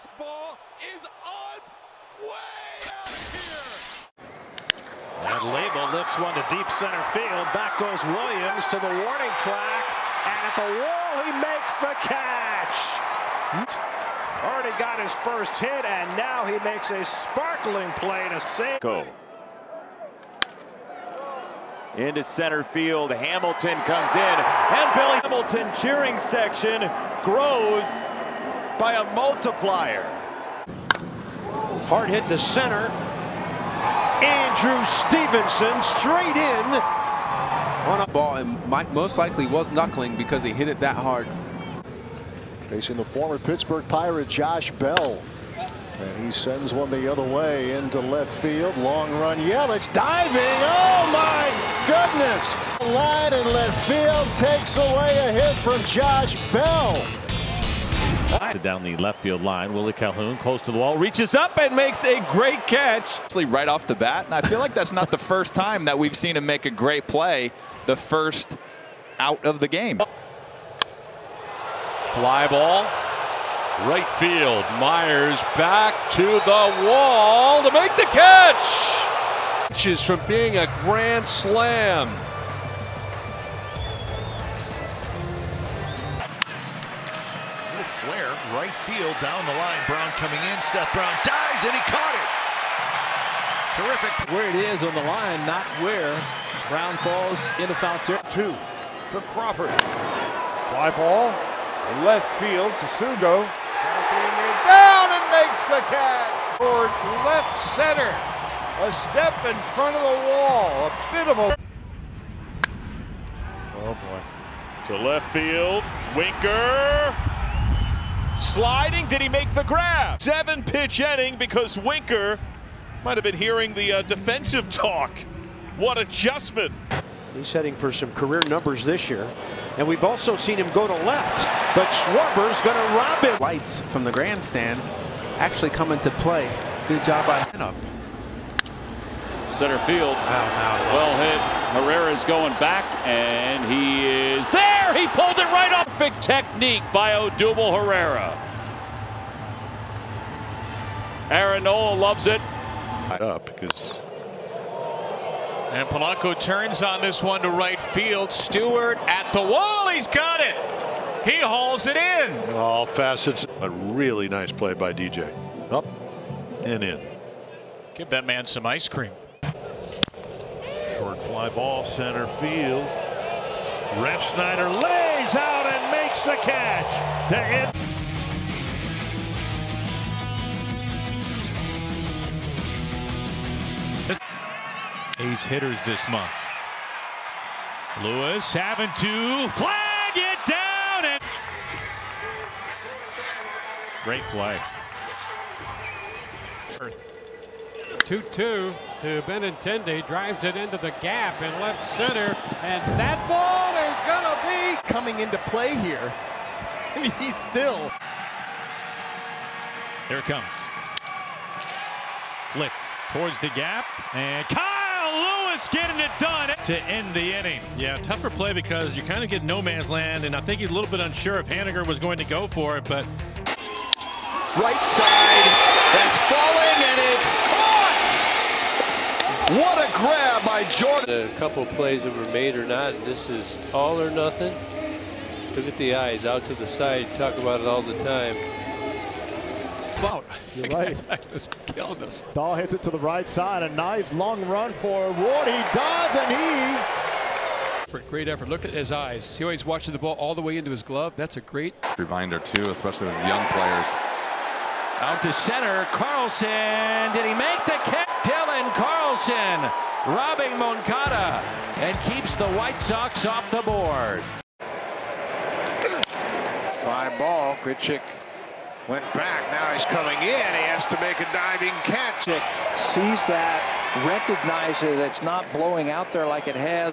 This ball is on way out here. And Label lifts one to deep center field. Back goes Williams to the warning track. And at the wall, he makes the catch. Already got his first hit, and now he makes a sparkling play to save. Go. Into center field, Hamilton comes in, and Billy Hamilton cheering section grows by a multiplier. Hard hit to center. Andrew Stevenson straight in on a ball and Mike most likely was knuckling because he hit it that hard. Facing the former Pittsburgh Pirate Josh Bell. And he sends one the other way into left field. Long run. Yelich diving. Oh my goodness. Line in left field takes away a hit from Josh Bell. Down the left field line, Willie Calhoun close to the wall, reaches up and makes a great catch. Right off the bat, and I feel like that's not the first time that we've seen him make a great play the first out of the game. Fly ball, right field. Myers back to the wall to make the catch. Inches from being a grand slam. Flare, right field, down the line. Brown coming in. Seth Brown dives and he caught it. Terrific. Where it is on the line, not where. Brown falls into foul territory. Two to Crawford. Fly ball, left field to Sugo. Tracking it down and makes the catch. Toward left center. A step in front of the wall. A bit of a. Oh boy. To left field. Winker. Sliding, did he make the grab? Seven pitch inning because Winker might have been hearing the uh, defensive talk. What adjustment. He's heading for some career numbers this year. And we've also seen him go to left, but Schwarber's going to rob him. Lights from the grandstand actually come into play. Good job by up. Center field. Well hit. Herrera's going back, and he is there. He pulled it right off. Perfect technique by Odubel Herrera. Aaron Nola loves it. Up because. And Polanco turns on this one to right field. Stewart at the wall. He's got it. He hauls it in. All facets. A really nice play by DJ. Up and in. Give that man some ice cream. Short fly ball, center field. Ref Snyder lays out and makes the catch to end. Ace hitters this month. Lewis having to flag it down and great play. 2-2 to Benintendi, drives it into the gap in left center, and that ball is gonna be coming into play here. He's still. Here it comes. Flicked towards the gap, and Kyle Lewis getting it done to end the inning. Yeah, tougher play because you kind of get no man's land, and I think he's a little bit unsure if Haniger was going to go for it, but. Right side, that's falling, and it's caught! What a grab by Jordan! A couple plays that were made or not, this is all or nothing. Look at the eyes out to the side, talk about it all the time. About. You're right. that was killing us. Dahl hits it to the right side. A nice long run for Ward. He does, and he. For great effort. Look at his eyes. See how he's watching the ball all the way into his glove? That's a great reminder, too, especially with young players. Out to center, Carlson. Did he make the catch? Dylan Carlson robbing Moncada and keeps the White Sox off the board. Fly ball. Grichuk went back. Now he's coming in. He has to make a diving catch. Sees that, recognizes it's not blowing out there like it has.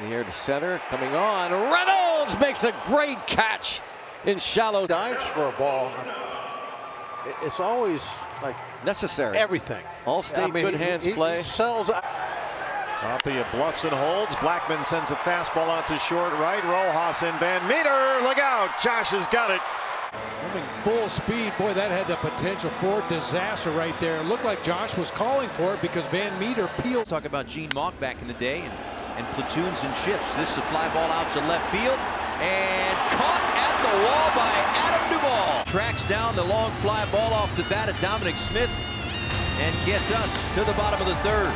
In the air to center, coming on. Reynolds makes a great catch in shallow. Dives for a ball. It's always like necessary. Everything. All state I mean, good he, hands he, play. He sells. Tapia bluffs and holds. Blackmon sends a fastball out to short right. Rojas and VanMeter. Look out. Josh has got it. Moving full speed, boy, that had the potential for disaster right there. It looked like Josh was calling for it because VanMeter peeled. Talk about Gene Mauch back in the day and, and platoons and shifts. This is a fly ball out to left field and caught at the wall by Adam Duvall. Tracks down the long fly ball off the bat of Dominic Smith and gets us to the bottom of the third.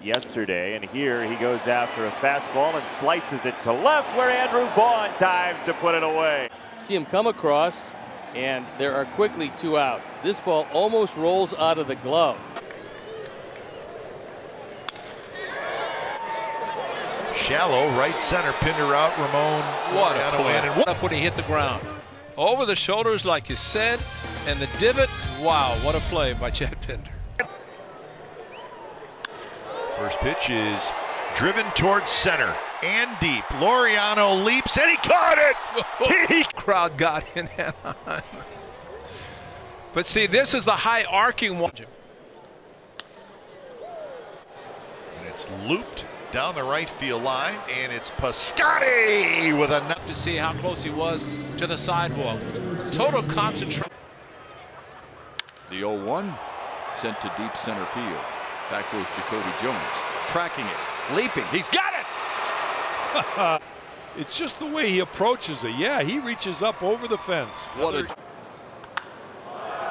Yesterday, and here he goes after a fastball and slices it to left where Andrew Vaughn dives to put it away. See him come across, and there are quickly two outs. This ball almost rolls out of the glove. Shallow right center pinned her out. Ramon What a Laureano play. in and Up when he hit the ground. Over the shoulders, like you said, and the divot. Wow, what a play by Chad Pinder. First pitch is driven towards center and deep. Laureano leaps and he caught it. He Crowd got in Anaheim. But see, this is the high arcing one. And it's looped down the right field line, and it's Piscotti with a to see how close he was to the sidewalk. Total concentration. The 0-1 sent to deep center field. Back goes Jacoby Jones, tracking it, leaping. He's got it. it's just the way he approaches it. Yeah, he reaches up over the fence. What a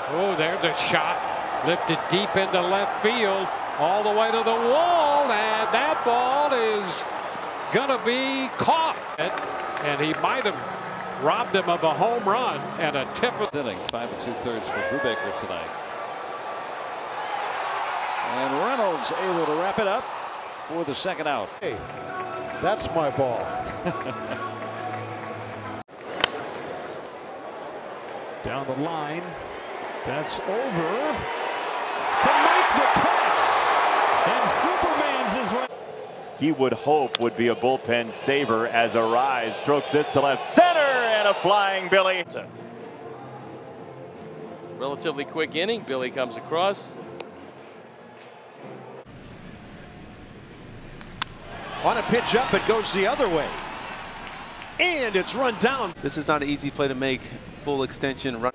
Oh, there's a shot lifted deep into left field, all the way to the wall, and that ball is gonna be caught. And he might have robbed him of a home run and a tip of inning. Five and two thirds for Brubaker tonight. And Reynolds able to wrap it up for the second out. Hey, that's my ball. Down the line. That's over to make the catch. He would hope would be a bullpen saver as Arraez strokes this to left center and a flying Billy. Relatively quick inning. Billy comes across. On a pitch up, it goes the other way. And it's run down. This is not an easy play to make. Full extension run.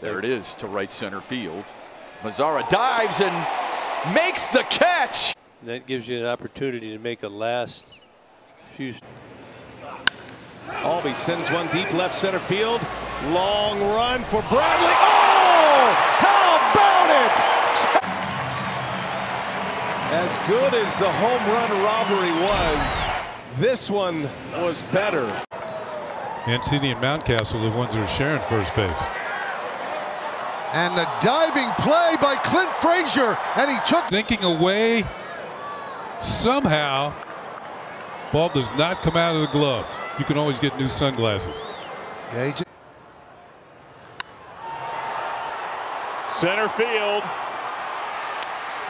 There it is to right center field. Mazara dives and makes the catch. That gives you an opportunity to make a last few. Albee sends one deep left center field. Long run for Bradley. Oh! How about it? As good as the home run robbery was, this one was better. Mancini and Mountcastle are the ones that are sharing first base. And the diving play by Clint Frazier, and he took. Thinking away, somehow, ball does not come out of the glove. You can always get new sunglasses. Yeah, Center field.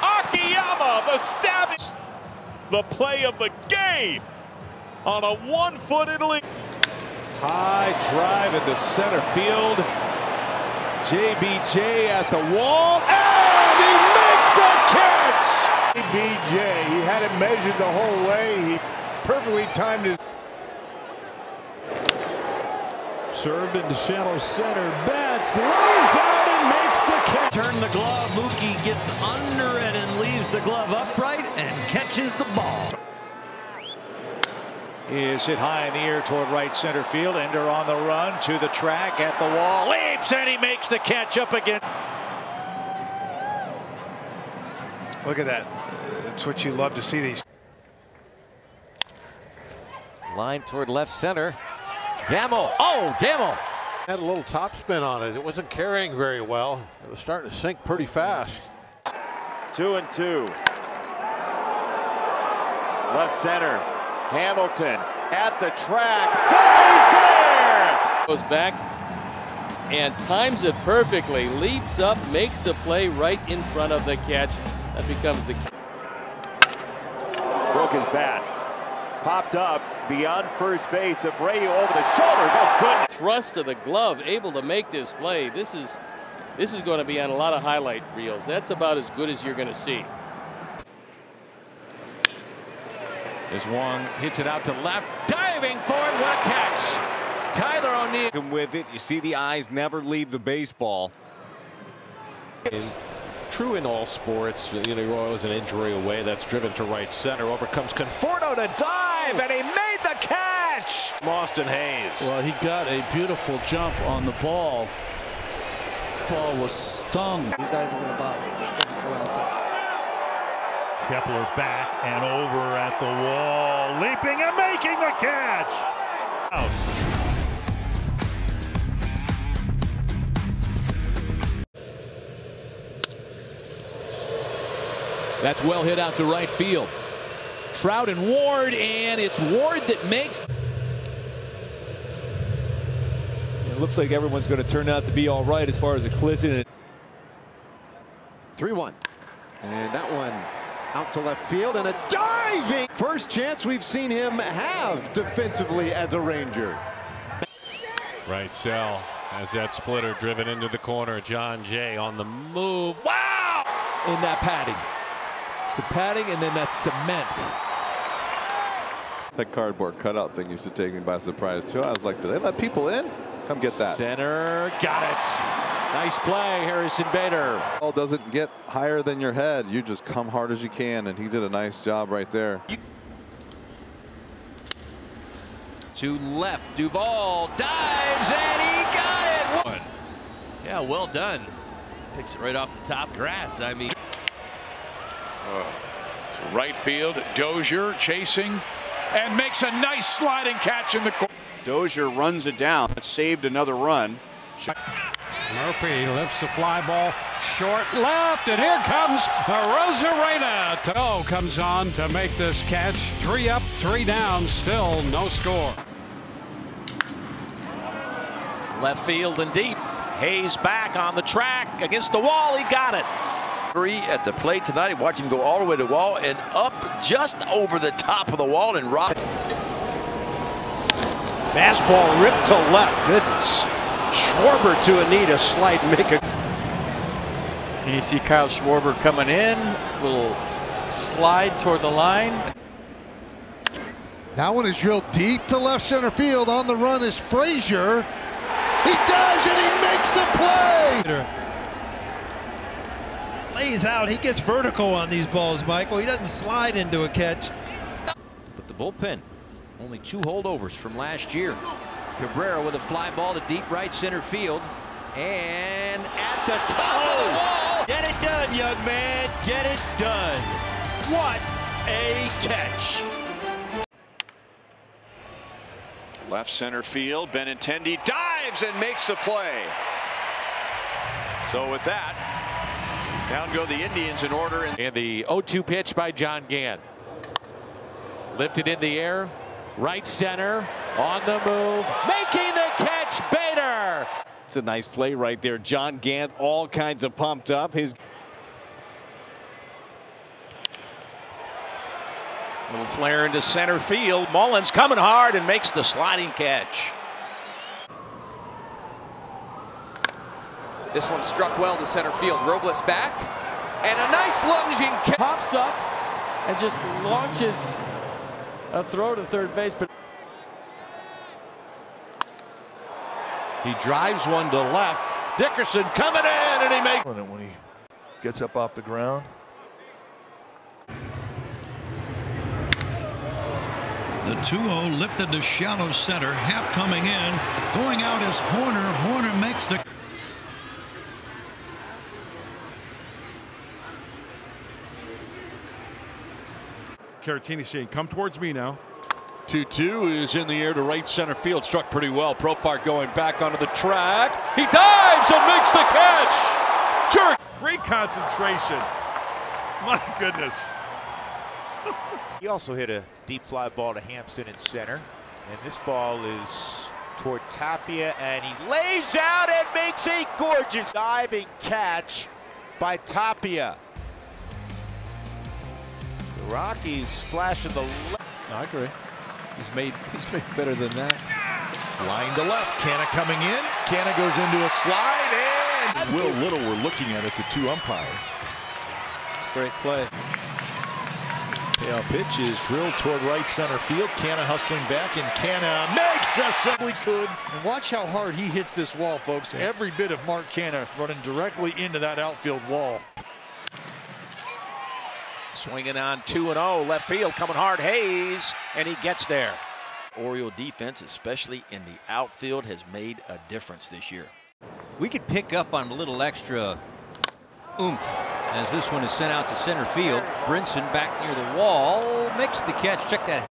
Akiyama, the stabbing. The play of the game on a one-footed leap. High drive into center field. JBJ at the wall, BJ, he had it measured the whole way. He perfectly timed his. served into shallow center. Betts lays out and makes the catch. Turn the glove. Mookie gets under it and leaves the glove upright and catches the ball. Is hit high in the air toward right center field. Ender on the run to the track at the wall. Leaps and he makes the catch up again. Look at that. That's what you love to see these. Line toward left center. Gamel. Oh, Gamel. Had a little top spin on it. It wasn't carrying very well. It was starting to sink pretty fast. Two and two. Left center. Hamilton at the track. Billy's there. Goes back and times it perfectly. Leaps up, makes the play right in front of the catch. That becomes the. Broke his bat. Popped up beyond first base. Abreu over the shoulder. Oh goodness. Thrust of the glove, able to make this play. This is this is going to be on a lot of highlight reels. That's about as good as you're going to see. As Wong hits it out to left, diving for it. What a catch! Tyler O'Neill. With it, you see the eyes never leave the baseball. And true in all sports, you know, you're always an injury away. That's driven to right center. Overcomes Conforto to dive, and he made the catch. Austin Hays. Well, he got a beautiful jump on the ball. Ball was stung. He's not even going to bother. Go out there. Kepler back and over at the wall, leaping and making the catch. Out. That's well hit out to right field. Trout and Ward, and it's Ward that makes. It looks like everyone's going to turn out to be all right as far as a collision. 3 1. And that one out to left field and a diving first chance we've seen him have defensively as a Ranger. Raisel has that splitter driven into the corner. Jon Jay on the move. Wow! In that padding. It's padding and then that's cement. That cardboard cutout thing used to take me by surprise too. I was like, do they let people in? Come get that. Center got it. Nice play, Harrison Bader. Ball doesn't get higher than your head. You just come hard as you can, and he did a nice job right there. To left, Duvall dives and he got it. Yeah, well done. Picks it right off the top grass. I mean. Uh, right field, Dozier chasing and makes a nice sliding catch in the corner. Dozier runs it down. It saved another run. Murphy lifts the fly ball short left, and here comes Arozarena. Toe comes on to make this catch. Three up, three down, still no score. Left field and deep. Hays back on the track against the wall. He got it. Three at the plate tonight. Watch him go all the way to the wall and up just over the top of the wall and rock. Fastball ripped to left. Goodness. Schwarber to Anita. knee to slide and make a. And you see Kyle Schwarber coming in, little slide toward the line. That one is drilled deep to left center field. On the run is Frazier. He dives and he makes the play. Lays out. He gets vertical on these balls, Michael. He doesn't slide into a catch. But the bullpen, only two holdovers from last year. Cabrera with a fly ball to deep right center field. And at the top of the wall. Get it done, young man. Get it done. What a catch. Left center field. Benintendi dives and makes the play. So with that, down go the Indians in order. And the 0-2 pitch by John Gant. Lifted in the air. Right center. On the move. Making the catch. Bader. It's a nice play right there. John Gant all kinds of pumped up. His Little flare into center field. Mullins coming hard and makes the sliding catch. This one struck well to center field. Robles back. And a nice lunging catch. Pops up and just launches a throw to third base. But He drives one to left. Dickerson coming in, and he makes it when he gets up off the ground. The 2-0 lifted to shallow center. Happ coming in. Going out as Hoerner. Hoerner makes the. Caratini saying, come towards me now. 2-2 is in the air to right center field. Struck pretty well. Profar going back onto the track. He dives and makes the catch. Jerk. Great concentration. My goodness. He also hit a deep fly ball to Hampson in center. And this ball is toward Tapia, and he lays out and makes a gorgeous diving catch by Tapia. The Rockies flashing the left. I agree. He's made he's made better than that. Line to left. Canha coming in. Canha goes into a slide and Will Little were looking at it, the two umpires. It's a great play. Payoff pitch is drilled toward right center field. Canha hustling back, and Canha makes a simply could. And watch how hard he hits this wall, folks. Every bit of Mark Canha running directly into that outfield wall. Swinging on 2 0, left field coming hard. Hays, and he gets there. Oriole defense, especially in the outfield, has made a difference this year. We could pick up on a little extra oomph as this one is sent out to center field. Brinson back near the wall makes the catch. Check that.